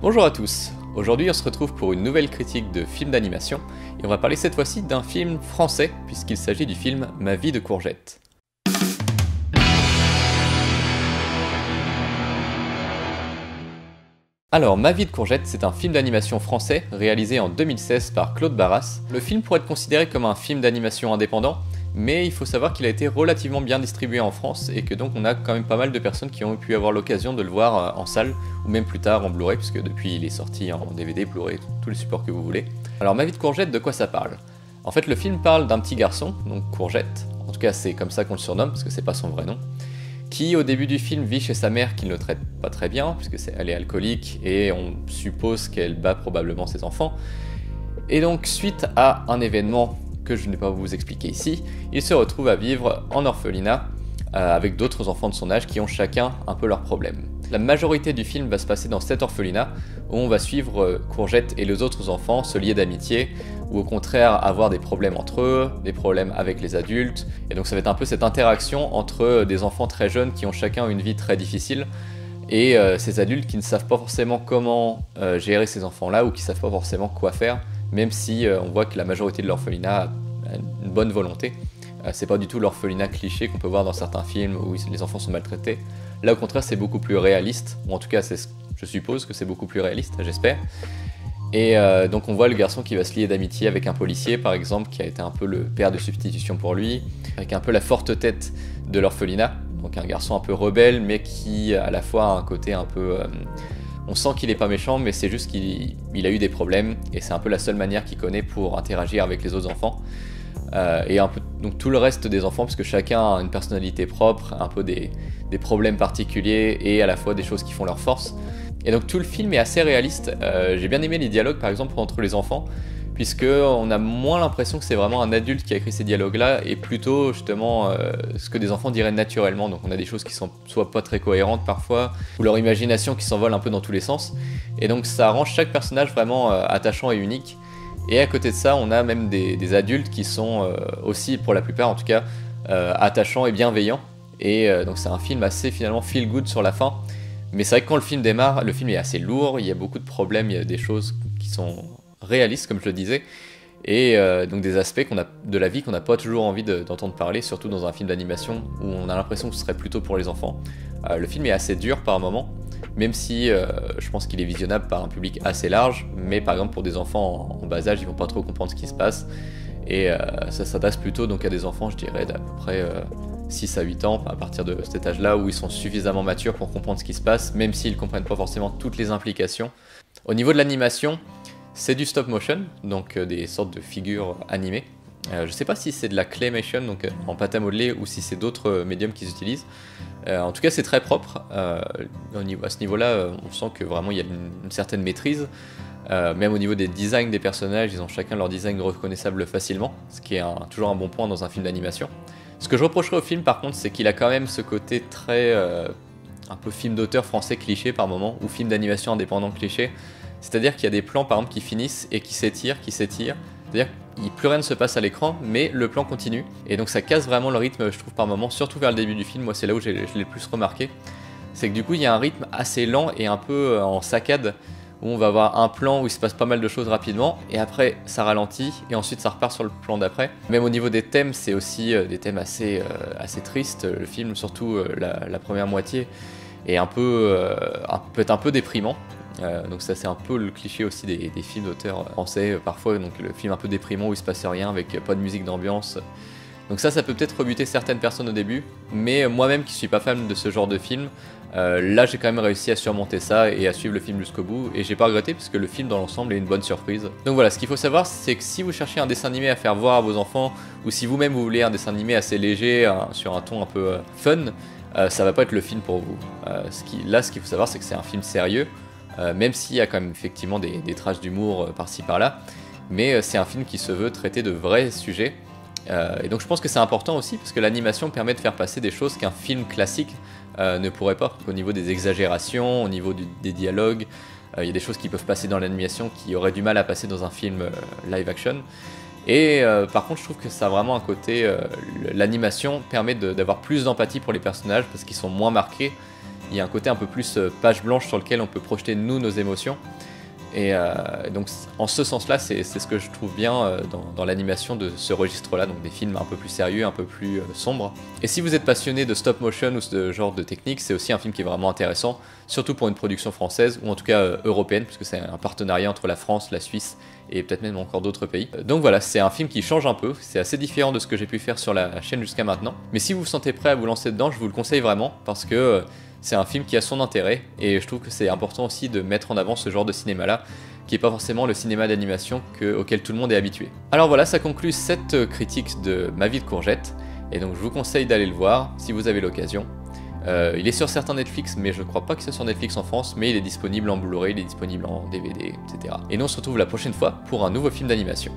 Bonjour à tous, aujourd'hui on se retrouve pour une nouvelle critique de film d'animation et on va parler cette fois-ci d'un film français puisqu'il s'agit du film Ma vie de courgette. Alors, Ma vie de courgette, c'est un film d'animation français réalisé en 2016 par Claude Barras. Le film pourrait être considéré comme un film d'animation indépendant, mais il faut savoir qu'il a été relativement bien distribué en France et que donc on a quand même pas mal de personnes qui ont pu avoir l'occasion de le voir euh, en salle ou même plus tard en Blu-ray puisque depuis il est sorti en DVD, Blu-ray, tous les supports que vous voulez. Alors ma vie de courgette, de quoi ça parle? En fait le film parle d'un petit garçon, donc Courgette, en tout cas c'est comme ça qu'on le surnomme parce que c'est pas son vrai nom, qui au début du film vit chez sa mère qui ne le traite pas très bien puisque elle est alcoolique et on suppose qu'elle bat probablement ses enfants. Et donc suite à un événement que je ne vais pas vous expliquer ici, il se retrouve à vivre en orphelinat euh, avec d'autres enfants de son âge qui ont chacun un peu leurs problèmes. La majorité du film va se passer dans cet orphelinat où on va suivre euh, Courgette et les autres enfants se lier d'amitié ou au contraire avoir des problèmes entre eux, des problèmes avec les adultes. Et donc ça va être un peu cette interaction entre euh, des enfants très jeunes qui ont chacun une vie très difficile et ces adultes qui ne savent pas forcément comment gérer ces enfants-là ou qui ne savent pas forcément quoi faire même si euh, on voit que la majorité de l'orphelinat a une bonne volonté. Euh, c'est pas du tout l'orphelinat cliché qu'on peut voir dans certains films où les enfants sont maltraités. Là, au contraire, c'est beaucoup plus réaliste, ou en tout cas, je suppose que c'est beaucoup plus réaliste, j'espère. Et euh, donc on voit le garçon qui va se lier d'amitié avec un policier par exemple, qui a été un peu le père de substitution pour lui, avec un peu la forte tête de l'orphelinat, donc un garçon un peu rebelle mais qui à la fois a un côté un peu on sent qu'il est pas méchant, mais c'est juste qu'il a eu des problèmes et c'est un peu la seule manière qu'il connaît pour interagir avec les autres enfants. Euh, et un peu, donc tout le reste des enfants, parce que chacun a une personnalité propre, un peu des, problèmes particuliers et à la fois des choses qui font leur force. Et donc tout le film est assez réaliste. Euh, j'ai bien aimé les dialogues par exemple entre les enfants puisqu'on a moins l'impression que c'est vraiment un adulte qui a écrit ces dialogues-là, et plutôt justement euh, ce que des enfants diraient naturellement. Donc on a des choses qui sont soit pas très cohérentes parfois, ou leur imagination qui s'envole un peu dans tous les sens. Et donc ça rend chaque personnage vraiment euh, attachant et unique. Et à côté de ça, on a même des, adultes qui sont euh, aussi, pour la plupart en tout cas, attachants et bienveillants. Et donc c'est un film assez finalement feel good sur la fin. Mais c'est vrai que quand le film démarre, le film est assez lourd, il y a beaucoup de problèmes, il y a des choses qui sont réaliste, comme je le disais, et euh, donc des aspects de la vie qu'on n'a pas toujours envie d'entendre parler, surtout dans un film d'animation où on a l'impression que ce serait plutôt pour les enfants. Euh, le film est assez dur par moments, même si euh, je pense qu'il est visionnable par un public assez large, mais par exemple pour des enfants en, bas âge, ils vont pas trop comprendre ce qui se passe, et ça s'adresse plutôt donc à des enfants, je dirais, d'à peu près 6 à 8 ans, à partir de cet âge-là, où ils sont suffisamment matures pour comprendre ce qui se passe, même s'ils comprennent pas forcément toutes les implications. Au niveau de l'animation, c'est du stop motion, donc euh, des sortes de figures animées. Euh, je ne sais pas si c'est de la claymation, donc euh, en pâte à modeler, ou si c'est d'autres médiums qu'ils utilisent. en tout cas, c'est très propre. À ce niveau-là, on sent que vraiment il y a une, certaine maîtrise. même au niveau des designs des personnages, ils ont chacun leur design reconnaissable facilement, ce qui est toujours un bon point dans un film d'animation. Ce que je reprocherais au film, par contre, c'est qu'il a quand même ce côté très un peu film d'auteur français cliché par moment, ou film d'animation indépendant cliché. C'est-à-dire qu'il y a des plans par exemple qui finissent et qui s'étirent, qui s'étirent. C'est-à-dire plus rien ne se passe à l'écran, mais le plan continue. Et donc ça casse vraiment le rythme, je trouve, par moment, surtout vers le début du film. Moi, c'est là où je l'ai le plus remarqué. C'est que du coup, il y a un rythme assez lent et un peu euh, en saccade, où on va avoir un plan où il se passe pas mal de choses rapidement, et après ça ralentit, et ensuite ça repart sur le plan d'après. Même au niveau des thèmes, c'est aussi euh, des thèmes assez, euh, assez tristes. Le film, surtout la, première moitié, est un peu, peut être un peu déprimant. Euh, donc ça c'est un peu le cliché aussi des, films d'auteurs français euh, parfois, donc le film un peu déprimant où il se passe rien avec pas de musique d'ambiance. Donc ça ça peut peut-être rebuter certaines personnes au début, mais moi-même qui suis pas fan de ce genre de film, euh, là j'ai quand même réussi à surmonter ça et à suivre le film jusqu'au bout et j'ai pas regretté parce que le film dans l'ensemble est une bonne surprise. Donc voilà, ce qu'il faut savoir c'est que si vous cherchez un dessin animé à faire voir à vos enfants ou si vous-même vous voulez un dessin animé assez léger sur un ton un peu fun, ça va pas être le film pour vous. là ce qu'il faut savoir c'est que c'est un film sérieux euh, même s'il y a quand même effectivement des, traces d'humour euh, par-ci par-là. Mais euh, c'est un film qui se veut traiter de vrais sujets. et donc je pense que c'est important aussi parce que l'animation permet de faire passer des choses qu'un film classique ne pourrait pas. Au niveau des exagérations, au niveau des dialogues, il y a des choses qui peuvent passer dans l'animation qui auraient du mal à passer dans un film live action. Et par contre, je trouve que ça a vraiment un côté. L'animation permet d'avoir plus d'empathie pour les personnages parce qu'ils sont moins marqués il y a un côté un peu plus page blanche sur lequel on peut projeter nous nos émotions. Et euh, donc en ce sens-là, c'est ce que je trouve bien euh, dans, l'animation de ce registre-là, donc des films un peu plus sérieux, un peu plus euh, sombres. Et si vous êtes passionné de stop motion ou ce genre de technique, c'est aussi un film qui est vraiment intéressant, surtout pour une production française, ou en tout cas européenne, puisque c'est un partenariat entre la France, la Suisse et peut-être même encore d'autres pays. Donc voilà, c'est un film qui change un peu, c'est assez différent de ce que j'ai pu faire sur la chaîne jusqu'à maintenant. Mais si vous vous sentez prêt à vous lancer dedans, je vous le conseille vraiment, parce que c'est un film qui a son intérêt et je trouve que c'est important aussi de mettre en avant ce genre de cinéma là qui n'est pas forcément le cinéma d'animation auquel tout le monde est habitué. Alors voilà, ça conclut cette critique de Ma vie de courgette et donc je vous conseille d'aller le voir si vous avez l'occasion. Euh, il est sur certains Netflix, mais je ne crois pas que c'est sur Netflix en France, mais il est disponible en Blu-ray, il est disponible en DVD, etc. Et nous on se retrouve la prochaine fois pour un nouveau film d'animation.